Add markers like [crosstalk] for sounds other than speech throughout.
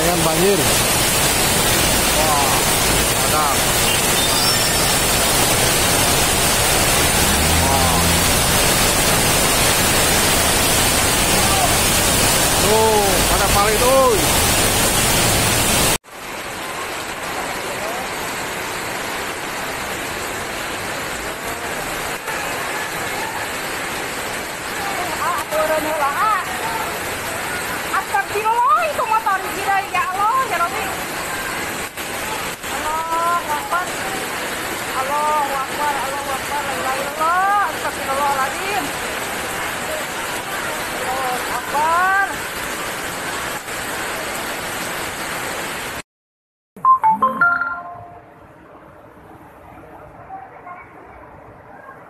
dengan banjir. Wah, mantap. Tuh, pada paling tuh. La. Astagfirullahaladzim. Allah Akbar.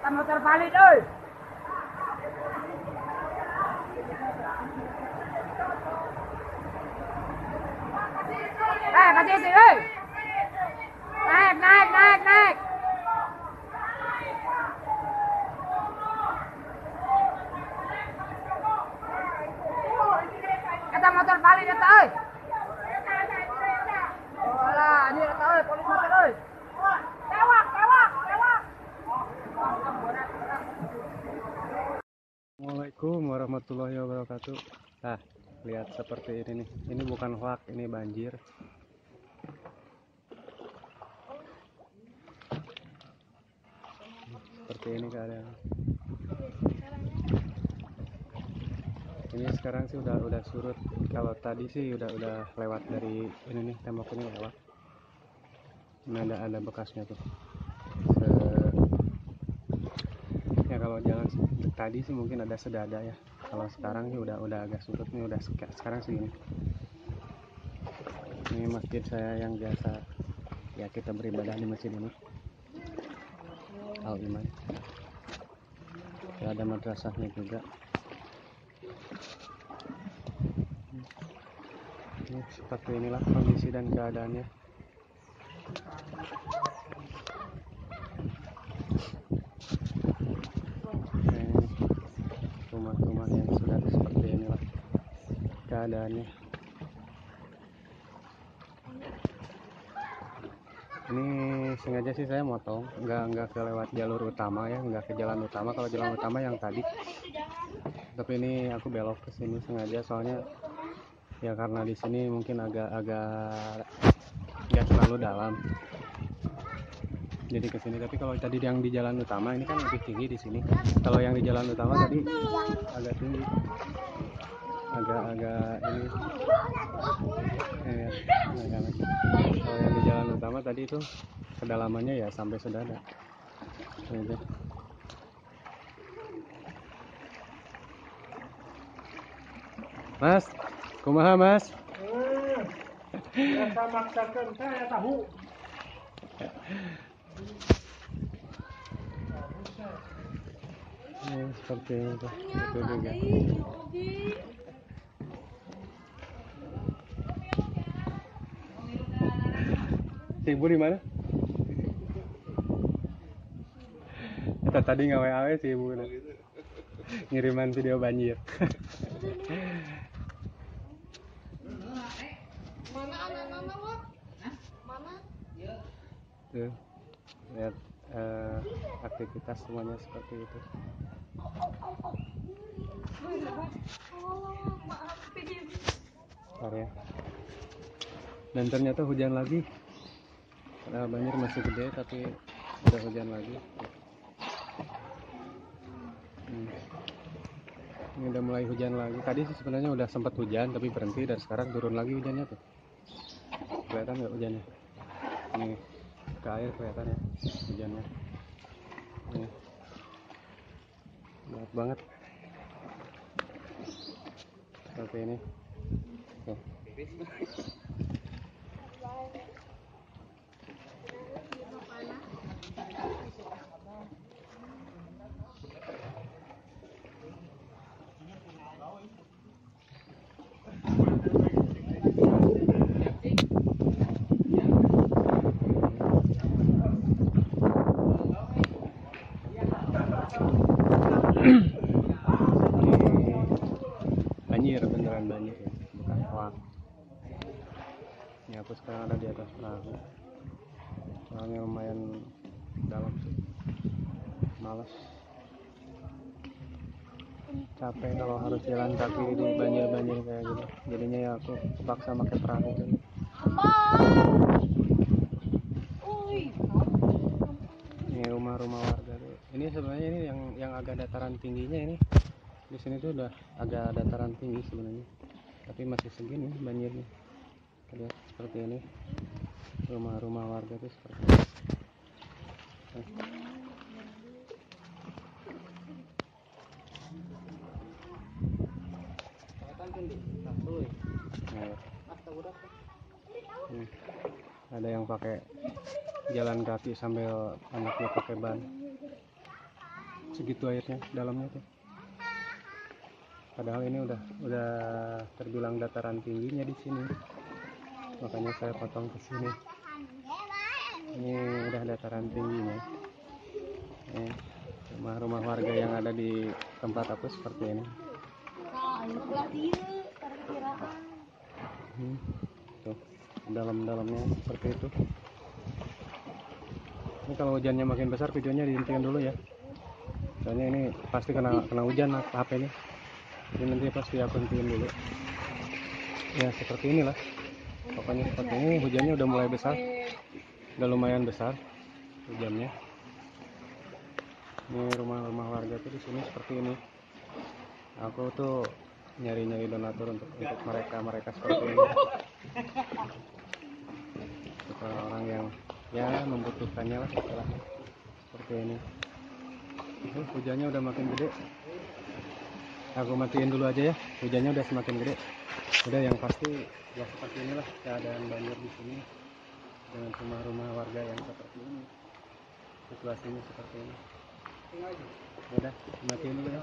Kamu terbalik, oi. Eh, kasih itu, oi. Naik, naik, naik, naik. Balik oi. Alah, ini oi, polis motor, oi. Tewak, tewak, tewak. Assalamualaikum warahmatullahi wabarakatuh. Nah, lihat seperti ini nih. Ini bukan hoak, ini banjir. Seperti ini keadaan. Ini sekarang sih udah udah surut. Kalau tadi sih udah udah lewat dari ini nih tembok ini lewat. Ini ada ada bekasnya tuh. Se- ya kalau jalan tadi sih mungkin ada sedada ya kalau sekarang sih udah udah agak surut nih udah seka- sekarang segini ini masjid saya yang biasa ya kita beribadah di masjid ini Al Iman ya, ada madrasahnya juga ini seperti inilah kondisi dan keadaannya. Rumah-rumah yang sudah seperti inilah keadaannya. Ini sengaja sih saya motong nggak nggak ke lewat jalur utama ya nggak ke jalan utama. Kalau jalan utama yang tadi tapi ini aku belok ke sini sengaja soalnya ya karena di sini mungkin agak-agak nggak terlalu dalam. Jadi ke sini tapi kalau tadi yang di jalan utama ini kan lebih tinggi di sini. Kalau yang di jalan utama tadi agak tinggi. Agak-agak ini. Eh, agak- kalau yang di jalan utama tadi itu kedalamannya ya sampai sedada. Gitu. Mas, kumaha mas? Biasa maksakan saya tahu. Ini seperti itu, itu juga. Si Ibu di mana? Kita tadi nggak WA si Ibu ngiriman video banjir. Mana anak-anak, Wak? Mana? Tuh, lihat eh, aktivitas semuanya seperti itu. Ya. Dan ternyata hujan lagi. Padahal banjir masih gede tapi udah hujan lagi. Hmm. Ini udah mulai hujan lagi. Tadi sih sebenarnya udah sempat hujan tapi berhenti dan sekarang turun lagi hujannya tuh. Kelihatan nggak hujannya? Nih ke air kelihatan ya hujannya. Nih. Banyak banget. Seperti ini. Tuh. banjir beneran banjir ya bukan hoax ini aku sekarang ada di atas perahu soalnya lumayan dalam sih males capek kalau harus jalan kaki di banjir-banjir kayak gitu jadinya ya aku terpaksa pakai perahu. Ini rumah-rumah warga tuh. ini sebenarnya ini yang yang agak dataran tingginya ini. Di sini tuh udah agak dataran tinggi sebenarnya. Tapi masih segini banjirnya lihat seperti ini. Rumah-rumah warga tuh seperti ini. Nah, Hmm. ada yang pakai jalan kaki sambil anaknya pakai ban. Segitu airnya dalamnya tuh. Padahal ini udah udah terbilang dataran tingginya di sini. Makanya saya potong ke sini. Ini udah dataran tingginya. Nih, rumah-rumah warga yang ada di tempat aku seperti ini Hmm, tuh dalam-dalamnya seperti itu. Ini kalau hujannya makin besar videonya dihentikan dulu ya. Soalnya ini pasti kena kena hujan HP ini? Ini nanti pasti aku hentiin dulu. Ya seperti inilah. Pokoknya seperti ini hujannya udah mulai besar. Udah lumayan besar hujannya. Ini rumah-rumah warga tuh di sini seperti ini. Aku tuh nyari-nyari donatur untuk untuk mereka mereka seperti [laughs] ini. Untuk orang yang ya membutuhkannya lah istilahnya seperti ini. Itu hujannya udah makin gede. Aku matiin dulu aja ya hujannya udah semakin gede. Udah yang pasti ya seperti inilah keadaan banjir di sini. Dengan rumah-rumah warga yang seperti ini. Situasinya seperti ini. Udah matiin dulu ya